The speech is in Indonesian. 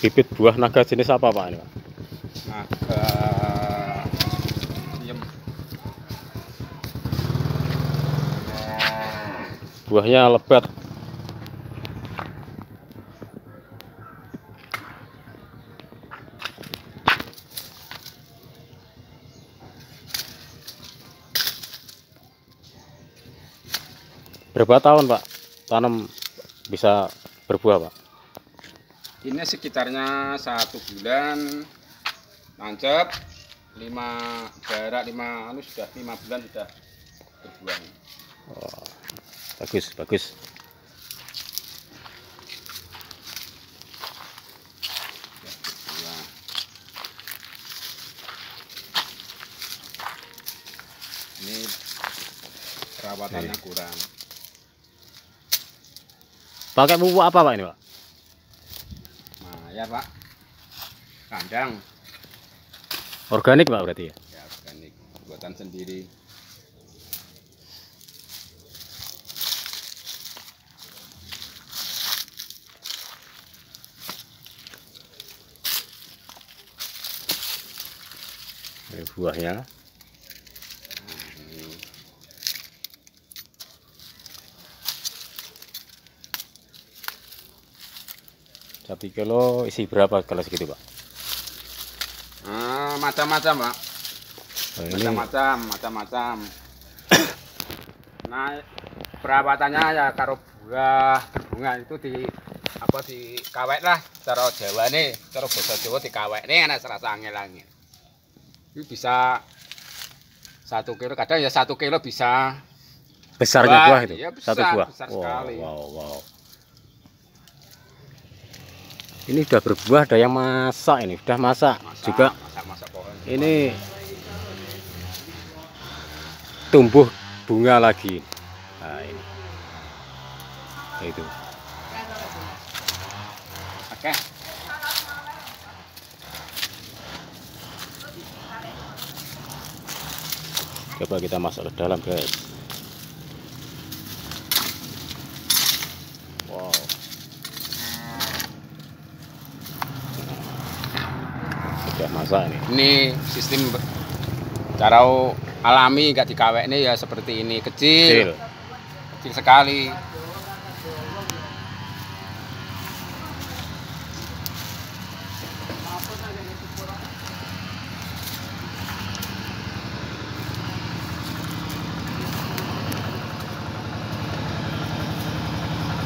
bibit buah naga jenis apa Pak ini Pak? naga diem Buahnya lebat. Berapa tahun Pak tanam bisa berbuah Pak? Ini sekitarnya satu bulan nancep lima jarak lima anu sudah lima bulan sudah berbuah Bagus, bagus. Berbuah. ini perawatannya kurang Pakai pupuk apa Pak ini Pak? Ya pak kandang Organik Pak berarti ya? ya organik buatan sendiri Ini buahnya. Satu kilo isi berapa kalau segitu Pak? Ah, macam-macam pak. Oh, ini macam-macam macam-macam. Nah perawatannya ya karo buah berbunga itu di apa di kawek lah cara Jawa nih. Cara bahasa Jawa di kawek nih enak serasa angel angel itu bisa satu kilo kadang ya satu kilo bisa besarnya Buah, buah itu? Iya, besar, satu buah? besar wow, sekali. wow wow ini sudah berbuah ada yang masak ini sudah masak masak, juga. masak masak pohon. Ini tumbuh bunga lagi. Nah ini. Nah, itu oke. Coba kita masuk ke dalam guys sudah masak nih ini sistem cara alami nggak dikawek ini ya seperti ini. Kecil. Kecil, kecil sekali.